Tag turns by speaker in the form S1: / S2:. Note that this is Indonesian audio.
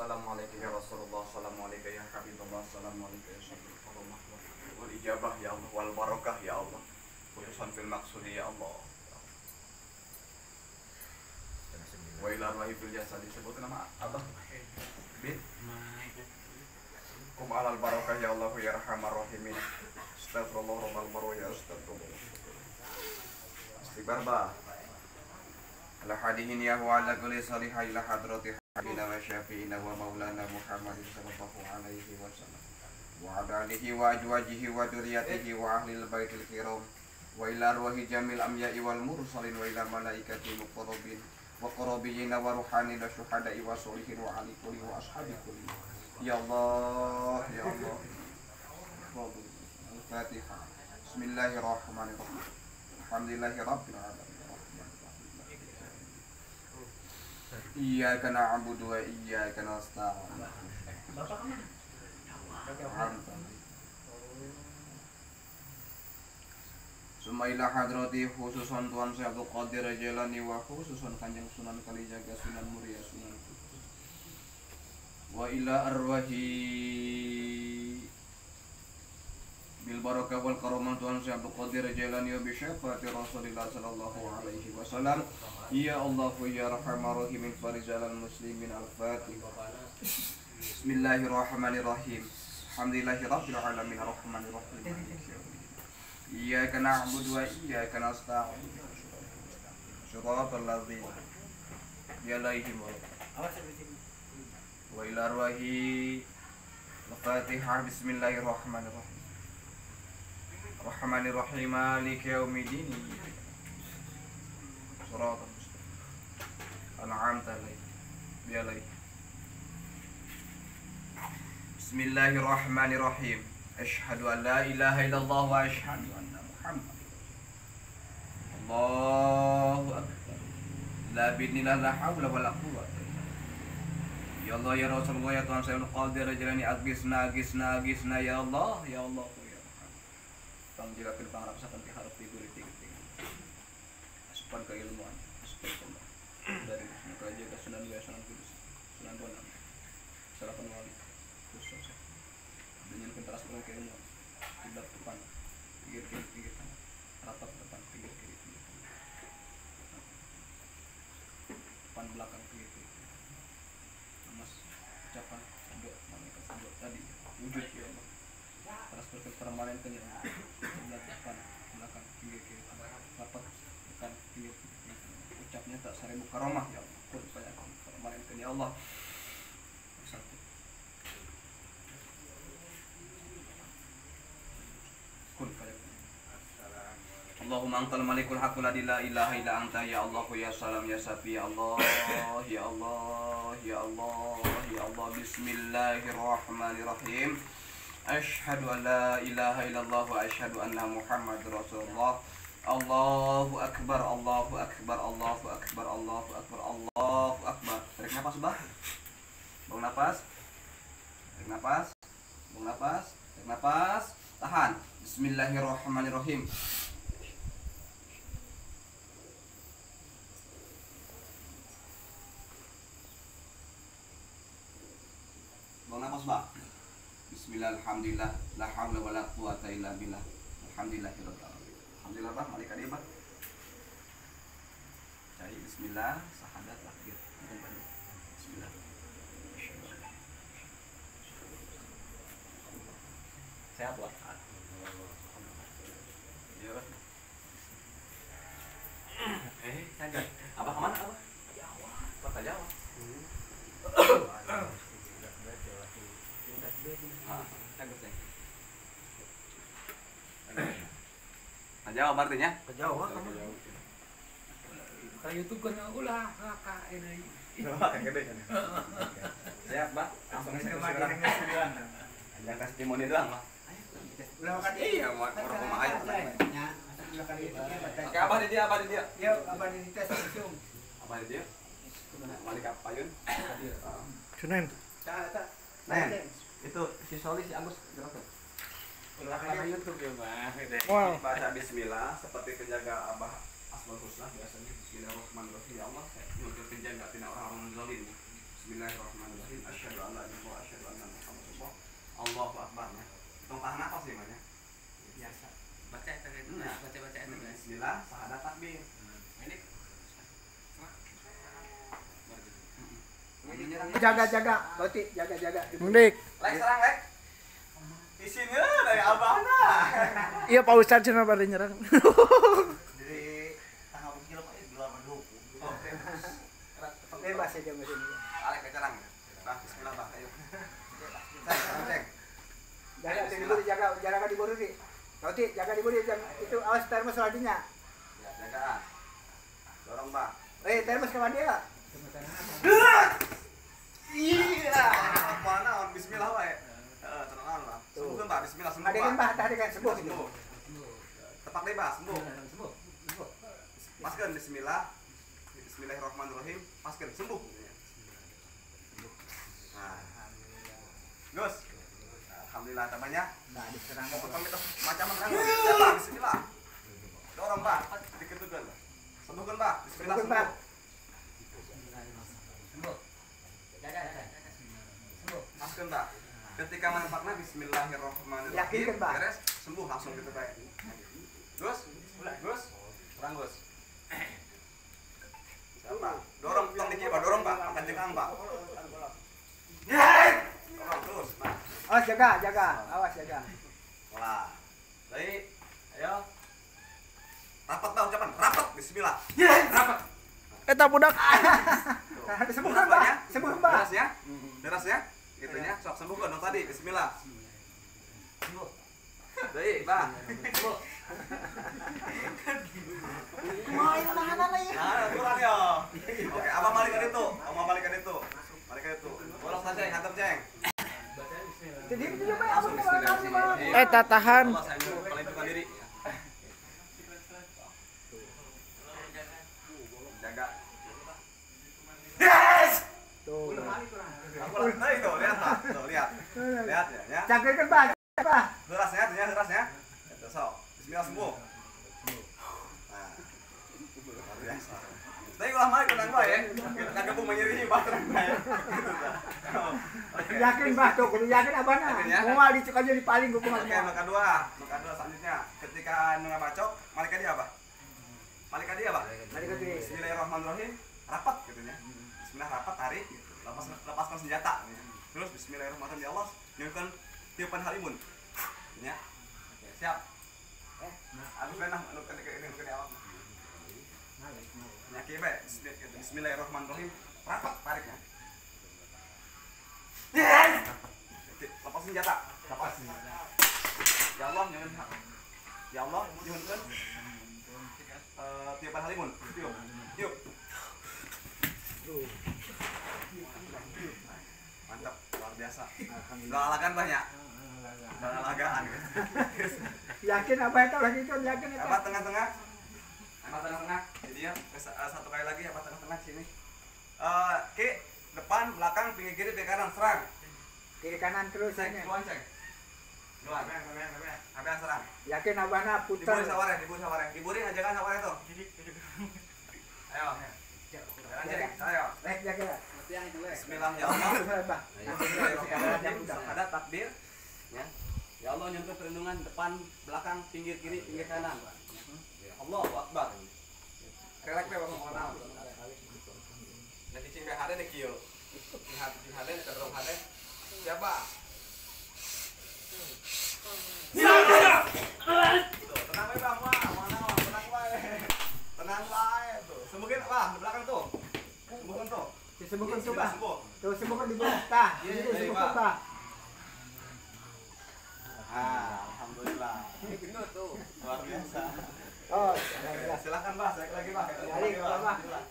S1: Assalamualaikum ya Rasulullah Assalamualaikum ya Habibullah Assalamualaikum ya Syafiqullah Wal ijabah ya Allah Wal barakah ya Allah. Putusan fil maksudi ya Allah. Wa ila arwahi fil jasad disebut nama Abah. Bin Kum alal barakah ya Allah ya rahman rahimin. Astagfirullah rabbal baru ya astagfirullah Istighfar bah Ala ya wa ala kulli salihah ila hadrati habina wa syafi'ina wa maulana Muhammadin sallallahu alaihi wasallam wa ala alihi wa ajwajihi wa duriyatihi wa ahli baitil kiram wa ila arwahi jamil amya'i wal mursalin wa ila malaikati muqarrabin wa qarabiyina wa ruhani wa syuhada'i wa solihin wa ali kulli wa ashabi kulli ya Allah ya Allah Al-Fatihah Bismillahirrahmanirrahim Alhamdulillahi Rabbil Alamin Iyyaka na'budu wa iyyaka nasta'in. Suma ila hadrati khususan Tuan Syekh Abdul Qadir Jailani wa khususan Kanjeng Sunan Kalijaga Sunan Muria Sunan wa ila arwahi bil barakah wal karamah Tuhan alaihi wasallam. Ya Allah ya rahman rahim farijalal muslimin al-fatihah Bismillahirrahmanirrahim. Alhamdulillahi rabbil alamin arrahmanir rahim Iyyaka na'budu wa iyyaka nasta'in. Shiratal ladzina yalaihim bismillahirrahmanirrahim Rahmanirrahim Maliki yaumiddin Surat An'amta alaihim Bialaih Bismillahirrahmanirrahim Ashhadu an la ilaha wa ashhadu anna Muhammad Allahu La bidnillah la la quwwata Ya Allah ya Rasulullah ya Tuhan saya Qadir jalani agisna agisna agisna ya Allah ya Allah ya Ke depan rasakan ke harap tidur tiga tiga Asupan keilmuan Asupan ke Allah Dari Sunan Kerajaga Sunan Wia Sunan Kudus Sunan Bonang. Sarapan Wali Khusus dengan kenteras pulang ke ilmu tidak depan pinggir kiri pinggir kanan rapat depan pinggir kiri pinggir kanan depan belakang pinggir kiri mas ucapan doa malaikat doa tadi wujud ya Allah transfer ke permanen ya sebelah depan belakang pinggir kiri kanan rapat depan pinggir kiri pinggir kanan ucapnya tak seribu karomah ya Allah. Kun saya permanen ya Allah. Satu kun Allahumma antal malikul haqqul ladzi la ilaha illa anta ya Allah ya salam ya safi ya Allah ya Allah ya Allah ya Allah. Bismillahirrahmanirrahim. Ashhadu an la ilaha illallah wa ashhadu anna Muhammad Rasulullah Allahu akbar Allahu akbar Allahu akbar Allahu akbar Allahu akbar. Tarik nafas bah Buang nafas Tarik nafas Buang nafas Tarik nafas Tahan. Bismillahirrahmanirrahim. Buang nafas bah Bismillah alhamdulillah la haula wala quwata illa billah. Alhamdulillahirabbil alamin Alhamdulillah bah malik kali bah Cari bismillah sahadat akhir Bismillah. Sehat lah Iya bah Eh, kagak. Abah ke mana abah? Jawa. Abah ke Jawa. Ah, kagak sih. Ke Jawa artinya?
S2: ke Jawa kamu ke YouTube kan ulah kakak ini
S1: Siap, Mbak. Langsung
S2: kirimnya sembilan
S1: Ada testimoni doang, Mbak.
S2: ulah makan
S1: Iya, mau mau rumah aja.
S2: ya ulah kali itu
S1: Oke, Abah di dia, Abah di dia.
S2: ya abah di tes langsung
S1: Abah di dia. Malik Payun.
S3: Senin.
S2: tak tak
S1: Nen, itu si Soli si Agus gerak
S2: kali YouTube ya mah
S3: Wow.
S1: Baca bismillah seperti penjaga Abah Asmaul Husna biasanya Bismillahirrahmanirrahim ya Allah saya sebagai penjaga tina orang-orang zalim.
S4: Bismillahirrahmanirrahim. Asyhadu an la ilaha illallah wa asyhadu anna Muhammadar Rasulullah. Allahu akbar. Ya. Tong tahan apa sih namanya?
S2: Biasa. Baca itu.
S4: Nah.
S2: Baca baca itu.
S4: Bismillah, sahadat takbir.
S2: Ini.
S4: Ini nyerang.
S5: Jaga jaga, Boti jaga jaga.
S3: Mendik.
S4: Lek serang lek. Isinya dari abahna.
S3: Iya Pak Ustadz cina pada nyerang.
S4: Jadi tanggal kilo Pak di luar menduk. Oke.
S5: Bebas aja mesin.
S4: Alek kecerang. Bah, bismillah ayo.
S5: Jaga jaga jaga di buri. Boti jaga itu awas termos ladinya.
S4: Ya, jagaan. Dorong, Bah.
S5: Eh termos ke dia.
S4: Iya. Mana on bismillah wae. Lah. Sembuhkan, Pak. Bismillah sembuh,
S5: Adegan
S4: Pak.
S5: bah tadi kan sembuh gitu.
S4: Sembuh. Tepak deh, Pak, sembuh.
S2: Sembuh. Sembuh.
S4: Paskan bismillah. Bismillahirrahmanirrahim. Paskan sembuh. Nah. Gus. Alhamdulillah tamanya.
S5: Nah diserang.
S4: Mau potong itu macam mana? Siapa? Bismillah. Dorong, Pak. Diketukan. Sembuhkan, Pak. Bismillah
S5: Sembuhkan, Pak.
S4: sembuh.
S2: Sembuh. Jaga jaga. Sembuh.
S4: Masukkan, Pak. Ketika manfaatnya Bismillahirrahmanirrahim.
S5: Yakinkan, Pak.
S4: Beres, sembuh langsung gitu, Pak. Gus, Gus, terang Gus. Siapa? Dorong, tong dikit, Pak. Dorong, Pak. Angkat jengkang, Pak. Dorong terus. Nah,
S5: Awas jaga jaga, awas jaga.
S4: wah. Baik, ayo. Rapat, Pak, ucapan. Rapat, Bismillah. Rapat.
S3: Eta budak.
S5: Nah, sembuhkan bah, sembuh bah.
S4: Deras ya? Deras ya? Gitunya, sok sembuhkan dong tadi. Bismillah.
S2: Sembuh.
S4: Baik, Pak.
S2: Sembuh.
S5: Main nahan lagi.
S4: Nah, kurang ya. Oke, abang balikan itu. Abang balikan itu. Balikan itu. Bolong saja, hantam ceng.
S5: Jadi itu juga apa
S4: sini.
S3: Eh tahan.
S4: Pelindungan diri. Jaga.
S5: Tuh.
S4: Aku lah. Nah, itu lihat Pak. Tuh, lihat. Lihat ya, ya.
S5: Jagakan bah, bah.
S4: Deras ya, ya, deras ya. Itu sok. Bismillah sembuh. Nah. Luar biasa. Tapi ulah mari tenang bae ya. Kagak mau menyeri bah tenang bae.
S5: Yakin bah tuh, kudu yakin abana.
S4: Ya?
S5: Mau dicek aja di paling gua
S4: Oke, maka dua, maka dua selanjutnya. Ketika nengah bacok, malaikat dia apa? Malaikat dia apa?
S5: Ke sini.
S4: Bismillahirrahmanirrahim, rapat gitu ya. Bismillah rapat tarik, gitu. lepas lepaskan senjata. gitu. Terus Bismillahirrahmanirrahim ya Allah, nyuruhkan tiupan halimun. Ya, Oke, siap. Eh, aku pernah ketika ini ketika awak. Bae. Bismillah- Bismillahirrahmanirrahim, rapat tariknya. Lepas senjata, lepas. Ya Allah, nyuruhkan. Ya Allah, nyuruhkan eh, tiupan halimun. Tiup. Tiup. Mantap, luar biasa. Galakan banyak. Galakan.
S5: Yakin apa itu lagi itu yakin itu.
S4: Apa tengah-tengah? Apa tengah-tengah? Jadi ya, eh, satu kali lagi apa tengah-tengah sini. Eh, ke depan, belakang, pinggir kiri, pinggir kanan, serang.
S5: Kiri kanan terus
S4: Ceng,
S5: ini.
S4: duluan ceng. Duluan. Apa yang serang?
S5: Yakin abana
S4: Diburi
S5: putar.
S4: saware, diburi saware. Diburi aja kan saware tuh. Ayo. Jangan ceng, ayo.
S5: Baik jaga.
S4: Ya. Bismillahirrahmanirrahim. Ada takbir. Ya. Ya Allah nyuruh perlindungan depan, belakang, pinggir kiri, pinggir kanan. Allah Akbar. Relak be bang kenal. Nanti cing hade nih kieu. Cing hade cing hade nih terus hade. Siapa? Tuh, tenang we bang, wah, mana wah, tenang wae. Tenang wae tuh. Sembuhin wah, di belakang tuh. Sembuhin tuh. Sudah
S5: bah.
S4: sembuh.
S5: Tuh sembuhkan di bawah.
S4: Iya,
S5: itu
S4: iya, Pak.
S5: bah.
S4: Ah, alhamdulillah.
S2: Benar tuh.
S4: Luar biasa.
S5: Oh,
S4: silakan Pak, saya lagi Pak.
S5: Balik, Pak.
S4: Silakan.